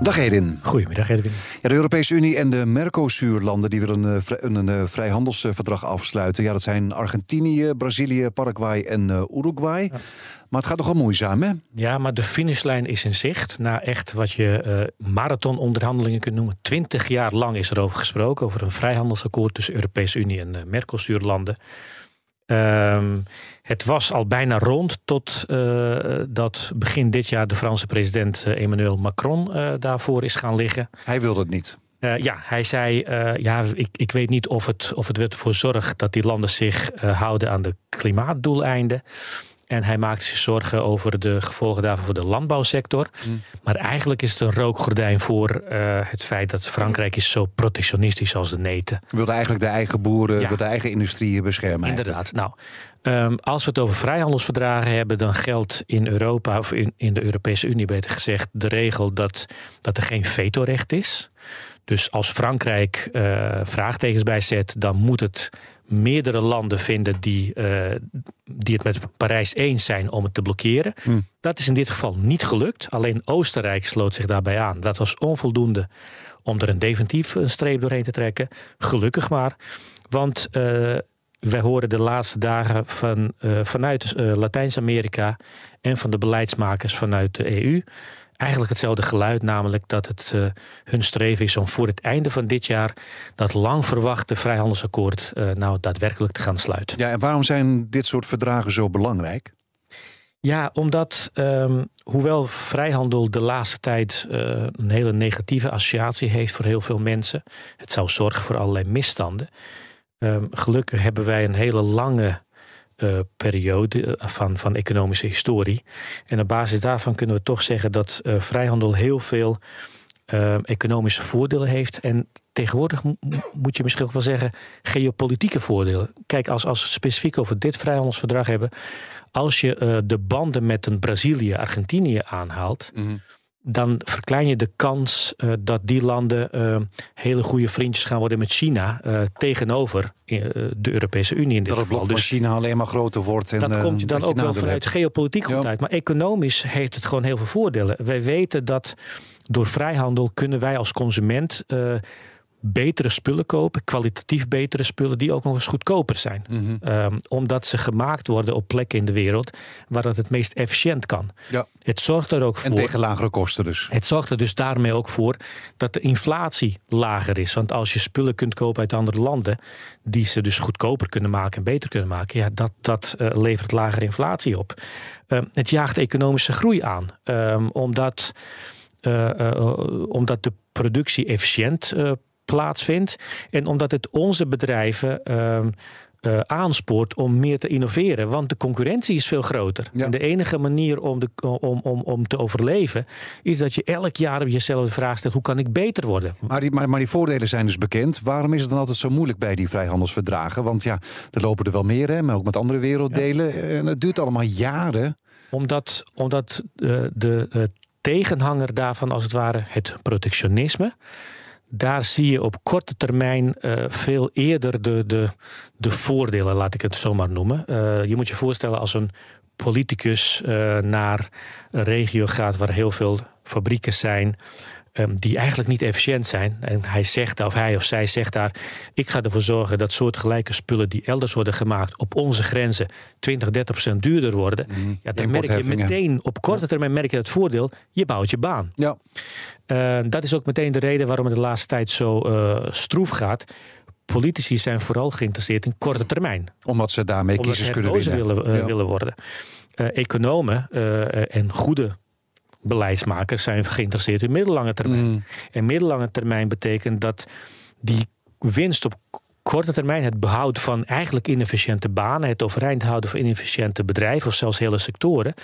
Dag Edin. Goedemiddag Edwin. Ja, de Europese Unie en de Mercosur-landen die willen een, vrij- een, een vrijhandelsverdrag afsluiten. Ja, dat zijn Argentinië, Brazilië, Paraguay en eh, Uruguay. Maar het gaat nogal moeizaam, hè? Ja, maar de finishlijn is in zicht. Na echt wat je eh marathononderhandelingen kunt noemen. Twintig jaar lang is er over gesproken. Over een vrijhandelsakkoord tussen Europese Unie en eh, Mercosur-landen. Ehm, het was al bijna rond tot eh, dat begin dit jaar de Franse president eh, Emmanuel Macron eh, daarvoor is gaan liggen. Hij wil het niet. Ja, hij zei: ja, ik, ik weet niet of het, of het ervoor zorgt dat die landen zich houden aan de klimaatdoeleinden. En hij maakte zich zorgen over de gevolgen daarvan voor de landbouwsector. Mm. Maar eigenlijk is het een rookgordijn voor eh, het feit dat Frankrijk is zo protectionistisch als de neten. Wilde eigenlijk de eigen boeren, Ja. de eigen industrie beschermen. eigenlijk. Inderdaad. Nou, ehm, als we het over vrijhandelsverdragen hebben, dan geldt in Europa, of in, in de Europese Unie beter gezegd, de regel dat, dat er geen vetorecht is. Dus als Frankrijk eh, vraagtekens bijzet, dan moet het meerdere landen vinden die, eh, die het met Parijs eens zijn om het te blokkeren. Hm. Dat is in dit geval niet gelukt. Alleen Oostenrijk sloot zich daarbij aan. Dat was onvoldoende om er een definitief een streep doorheen te trekken. Gelukkig maar. Want eh, wij horen de laatste dagen van, eh, vanuit Latijns-Amerika en van de beleidsmakers vanuit de EU eigenlijk hetzelfde geluid, namelijk dat het eh, hun streven is om voor het einde van dit jaar dat lang verwachte vrijhandelsakkoord eh, nou daadwerkelijk te gaan sluiten. Ja, en waarom zijn dit soort verdragen zo belangrijk? Ja, omdat ehm, hoewel vrijhandel de laatste tijd eh, een hele negatieve associatie heeft voor heel veel mensen, het zou zorgen voor allerlei misstanden. Ehm, gelukkig hebben wij een hele lange eh, periode eh, van, van economische historie. En op basis daarvan kunnen we toch zeggen dat eh, vrijhandel heel veel economische voordelen heeft. En tegenwoordig mo- mo- moet je misschien ook wel zeggen geopolitieke voordelen. Kijk, als, als we het specifiek over dit vrijhandelsverdrag hebben. Als je de banden met een Brazilië, Argentinië aanhaalt, dan verklein je de kans eh, dat die landen eh, hele goede vriendjes gaan worden met China eh, tegenover de Europese Unie in dit Dat het blok geval. van China alleen maar groter wordt. En, dat komt je dan dat ook wel vanuit hebt. geopolitiek goed Ja. uit. Maar economisch heeft het gewoon heel veel voordelen. Wij weten dat door vrijhandel kunnen wij als consument betere spullen kopen, kwalitatief betere spullen, die ook nog eens goedkoper zijn. Mhm. Ehm, omdat ze gemaakt worden op plekken in de wereld waar dat het meest efficiënt kan. Ja. Het zorgt er ook voor. En tegen lagere kosten dus. Het zorgt er dus daarmee ook voor dat de inflatie lager is. Want als je spullen kunt kopen uit andere landen, die ze dus goedkoper kunnen maken en beter kunnen maken, ja, dat, dat eh, levert lagere inflatie op. Ehm, het jaagt economische groei aan, Ehm, omdat, eh, eh, omdat de productie efficiënt eh, plaatsvindt en omdat het onze bedrijven. ehm, eh, aanspoort om meer te innoveren. Want de concurrentie is veel groter. Ja. En de enige manier om, de, om, om, om te overleven... is dat je elk jaar jezelf de vraag stelt... hoe kan ik beter worden? Maar die, maar, maar die voordelen zijn dus bekend. Waarom is het dan altijd zo moeilijk bij die vrijhandelsverdragen? Want ja, er lopen er wel meer, hè, maar ook met andere werelddelen. En het duurt allemaal jaren. Omdat, omdat eh, de eh, tegenhanger daarvan, als het ware, het protectionisme. Daar zie je op korte termijn eh, veel eerder de, de, de voordelen, laat ik het zo maar noemen. Eh, je moet je voorstellen als een politicus eh, naar een regio gaat waar heel veel fabrieken zijn. Ehm, die eigenlijk niet efficiënt zijn. En hij zegt, of hij of zij zegt daar: Ik ga ervoor zorgen dat soortgelijke spullen die elders worden gemaakt op onze grenzen 20, 30 procent duurder worden. Ja, dan merk je meteen, op korte termijn merk je het voordeel, je bouwt je baan. Ja, Eh, dat is ook meteen de reden waarom het de laatste tijd zo eh, stroef gaat. Politici zijn vooral geïnteresseerd in korte termijn. omdat ze daarmee Omdat kiezers ze kunnen winnen. willen, eh, Ja. willen worden. Eh, economen en goede beleidsmakers zijn geïnteresseerd in middellange termijn. Mm. En middellange termijn betekent dat die winst op korte termijn, het behoud van eigenlijk inefficiënte banen, het overeind houden van inefficiënte bedrijven of zelfs hele sectoren,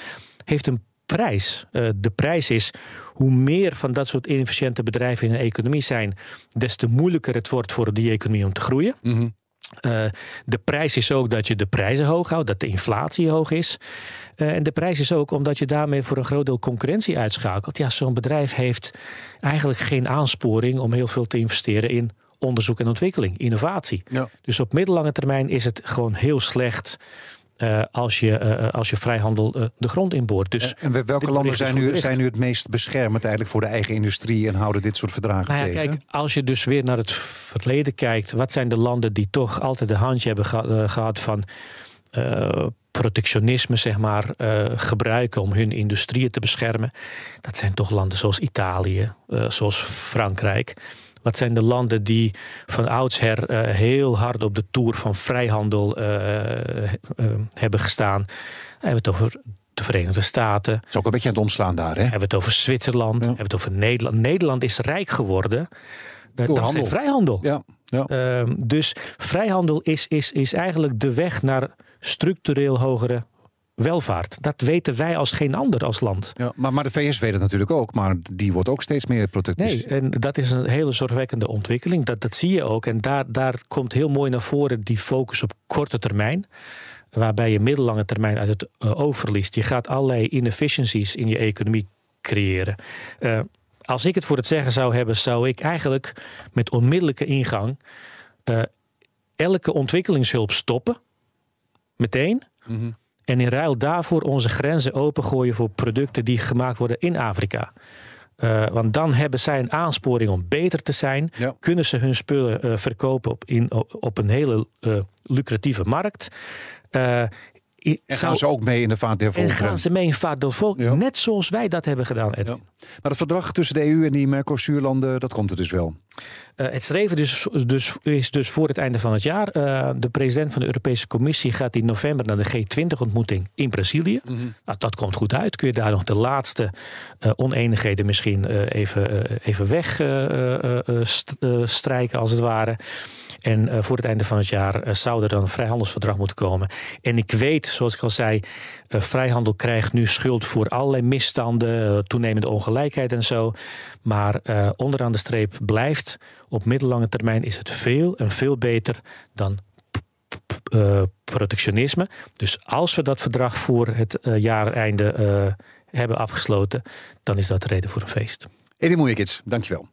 heeft een prijs. Eh, de prijs is hoe meer van dat soort inefficiënte bedrijven in een economie zijn, des te moeilijker het wordt voor die economie om te groeien. Mhm. Eh, de prijs is ook dat je de prijzen hoog houdt, dat de inflatie hoog is. Eh, en de prijs is ook omdat je daarmee voor een groot deel concurrentie uitschakelt. Ja, zo'n bedrijf heeft eigenlijk geen aansporing om heel veel te investeren in onderzoek en ontwikkeling, innovatie. Ja. Dus op middellange termijn is het gewoon heel slecht als, je, als je vrijhandel de grond inboort. Dus en welke landen zijn nu, zijn nu het meest beschermend eigenlijk voor de eigen industrie en houden dit soort verdragen nou ja, tegen? Kijk, als je dus weer naar het verleden kijkt, wat zijn de landen die toch altijd de handje hebben gehad van protectionisme zeg maar, uh, gebruiken om hun industrieën te beschermen. Dat zijn toch landen zoals Italië, uh, zoals Frankrijk. Wat zijn de landen die van oudsher uh, heel hard op de toer van vrijhandel hebben gestaan? We hebben het over de Verenigde Staten. Is ook een beetje aan het omslaan daar, hè? We hebben het over Zwitserland. We hebben het over Nederland. Nederland is rijk geworden. Door dankzij vrijhandel. Ja, ja. Ehm, dus vrijhandel is, is, is eigenlijk de weg naar structureel hogere welvaart. Dat weten wij als geen ander als land. Ja, maar, maar de VS weet het natuurlijk ook, maar die wordt ook steeds meer protectionistisch. Nee, en dat is een hele zorgwekkende ontwikkeling. Dat, dat zie je ook. En daar, daar komt heel mooi naar voren die focus op korte termijn. Waarbij je middellange termijn uit het uh, oog verliest. Je gaat allerlei inefficiencies in je economie creëren. Uh, als ik het voor het zeggen zou hebben, zou ik eigenlijk met onmiddellijke ingang uh, elke ontwikkelingshulp stoppen meteen. Mhm. En in ruil daarvoor onze grenzen opengooien voor producten die gemaakt worden in Afrika. Uh, want dan hebben zij een aansporing om beter te zijn. Ja. Kunnen ze hun spullen uh, verkopen op, in, op een hele uh, lucratieve markt. En gaan ze ook mee in de vaart der volkeren? En gaan ze mee in de vaart der volkeren, ja. net zoals wij dat hebben gedaan, Edwin. Ja. Maar het verdrag tussen de EU en die Mercosur-landen, dat komt er dus wel? Uh, het streven dus, dus, is dus voor het einde van het jaar. Uh, de president van de Europese Commissie gaat in november naar de G20-ontmoeting in Brazilië. Mm -hmm. nou, dat komt goed uit. Kun je daar nog de laatste uh, oneenigheden misschien even, even wegstrijken, als het ware. En uh, voor het einde van het jaar uh, zou er dan een vrijhandelsverdrag moeten komen. En ik weet, zoals ik al zei, uh, vrijhandel krijgt nu schuld voor allerlei misstanden, toenemende ongelijkheid en zo. Maar onderaan de streep blijft, op middellange termijn is het veel en veel beter dan protectionisme. Dus als we dat verdrag voor het jaareinde hebben afgesloten, dan is dat de reden voor een feest. Eddie Moeikits, dankjewel.